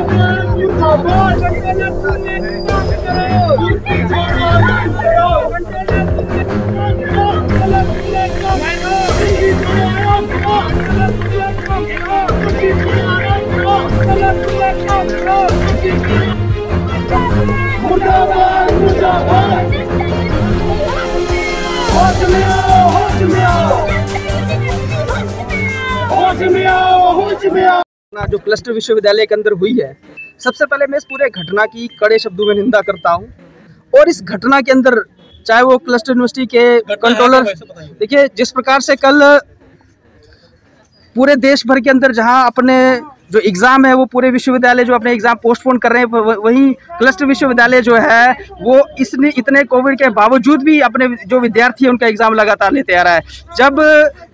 大哥不要跑大哥不要跑大不要跑大哥不要跑大哥不要跑大哥不要跑大哥不要跑大不要跑大哥不要跑大不要跑不要跑大哥不要跑大哥不要跑大哥 घटना जो क्लस्टर विश्वविद्यालय के अंदर हुई है सबसे पहले मैं इस पूरे घटना की कड़े शब्दों में निंदा करता हूँ। और इस घटना के अंदर चाहे वो क्लस्टर यूनिवर्सिटी के कंट्रोलर देखिए जिस प्रकार से कल पूरे देश भर के अंदर जहाँ अपने जो एग्ज़ाम है, वो पूरे विश्वविद्यालय जो अपने एग्ज़ाम पोस्टपोन कर रहे हैं वहीं क्लस्टर विश्वविद्यालय जो है, वो इसने, इतने कोविड के बावजूद भी अपने जो विद्यार्थी है, उनका एग्ज़ाम लगातार लेते आ रहा है। जब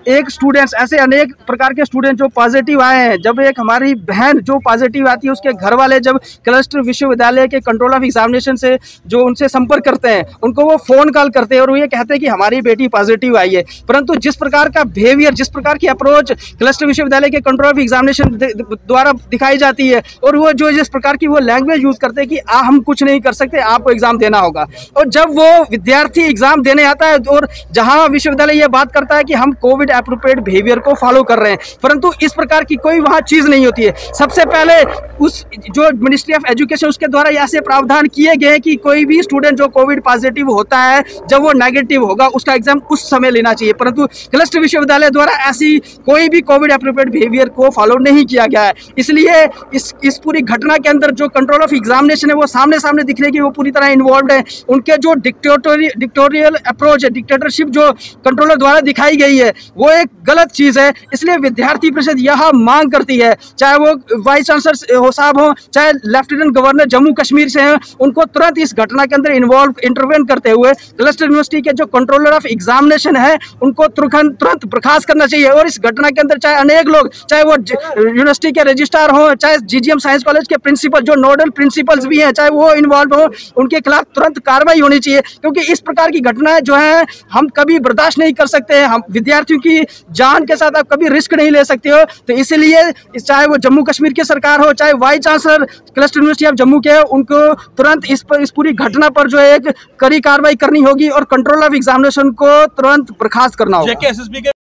एक स्टूडेंट्स ऐसे अनेक प्रकार के स्टूडेंट जो पॉजिटिव आए हैं, जब एक हमारी बहन जो पॉजिटिव आती है, उसके घर वाले जब क्लस्टर विश्वविद्यालय के कंट्रोल ऑफ़ एग्जामिनेशन से जो उनसे संपर्क करते हैं, उनको वो फ़ोन कॉल करते हैं और वो ये कहते हैं कि हमारी बेटी पॉजिटिव आई है। परंतु जिस प्रकार का बिहेवियर जिस प्रकार की अप्रोच क्लस्टर विश्वविद्यालय के कंट्रोल ऑफ़ एग्जामिनेशन द्वारा दिखाई जाती है और वो जो जिस प्रकार की वो लैंग्वेज यूज़ करते हैं कि आ, हम कुछ नहीं कर सकते आपको एग्ज़ाम देना होगा। और जब वो विद्यार्थी एग्ज़ाम देने आता है और जहाँ विश्वविद्यालय ये बात करता है कि हम कोविड अप्रोप्रिएट बिहेवियर को फॉलो कर रहे हैं परंतु इस प्रकार की कोई वहाँ चीज़ नहीं होती है। सबसे पहले उस जो मिनिस्ट्री ऑफ़ एजुकेशन उसके द्वारा ऐसे प्रावधान किए गए हैं कि कोई भी स्टूडेंट जो कोविड पॉजिटिव होता है जब वो नेगेटिव होगा उसका एग्ज़ाम उस समय लेना चाहिए। परंतु क्लस्टर विश्वविद्यालय द्वारा ऐसी कोई भी कोविड अप्रोप्रिएट बिहेवियर को फॉलो नहीं किया गया है। इसलिए इस इस पूरी घटना के अंदर जो कंट्रोल ऑफ़ एग्जामिनेशन है, वो सामने सामने दिख रही है कि वो पूरी तरह इन्वॉल्व है। उनके जो डिक्टेटोरी डिक्टोरियल अप्रोच है डिक्टेटरशिप जो कंट्रोलर द्वारा दिखाई गई है, वो एक गलत चीज़ है। इसलिए विद्यार्थी परिषद यह मांग करती है, चाहे वो वाइस चांसलर हो, साहब हो, चाहे लेफ्टिनेंट गवर्नर जम्मू कश्मीर से हैं, उनको तुरंत इस घटना के अंदर इन्वॉल्व इंटरवेन करते हुए क्लस्टर यूनिवर्सिटी के जो कंट्रोलर ऑफ़ एग्जामिनेशन है, उनको तुरंत तुरंत करना चाहिए। और इस घटना के अंदर चाहे अनेक लोग, चाहे वो यूनिवर्सिटी के रजिस्ट्रार हो, चाहे जीजीएम साइंस कॉलेज के प्रिंसिपल जो नोडल प्रिंसिपल्स भी हैं, चाहे वो इन्वॉल्व हो, उनके खिलाफ तुरंत कार्रवाई होनी चाहिए, क्योंकि इस प्रकार की घटनाएँ जो है, हम कभी बर्दाश्त नहीं कर सकते हम विद्यार्थियों की जान के साथ आप कभी रिस्क नहीं ले सकते हो। तो इसलिए चाहे वो जम्मू कश्मीर की सरकार हो, चाहे vice chancellor cluster university of Jammu के हो, उनको तुरंत इस पर, इस पूरी घटना पर जो है एक कड़ी कार्रवाई करनी होगी और कंट्रोल ऑफ़ एग्जामिनेशन को तुरंत बर्खास्त करना होगा।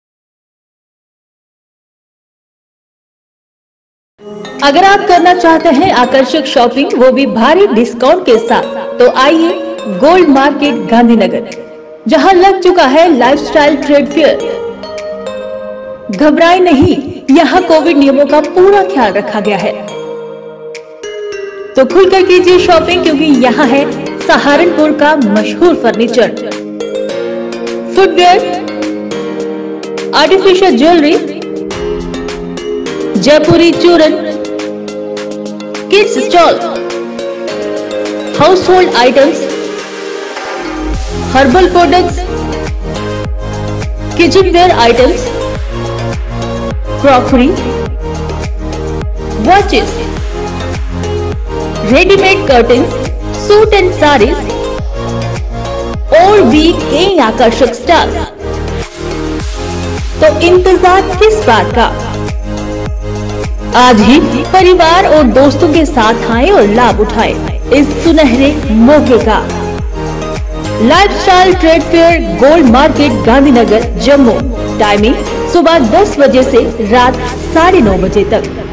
अगर आप करना चाहते हैं आकर्षक शॉपिंग वो भी भारी डिस्काउंट के साथ। तो आइए गोल्ड मार्केट गांधीनगर, जहाँ लग चुका है लाइफस्टाइल ट्रेड फेयर घबराए नहीं, यहाँ कोविड नियमों का पूरा ख्याल रखा गया है। तो खुलकर कीजिए शॉपिंग क्योंकि यहाँ है सहारनपुर का मशहूर furniture footwear artificial jewellery Jaipuri चूरन household items herbal products kitchenware items crockery watches readymade curtain suit and saris और भी कई आकर्षक स्टाल तो इंतज़ार किस बात का? आज ही परिवार और दोस्तों के साथ आए और लाभ उठाए। इस सुनहरे मौके का। Lifestyle trade fair gold market Gandhinagar Jammu timing सुबह 10 बजे से रात साढ़े नौ बजे तक।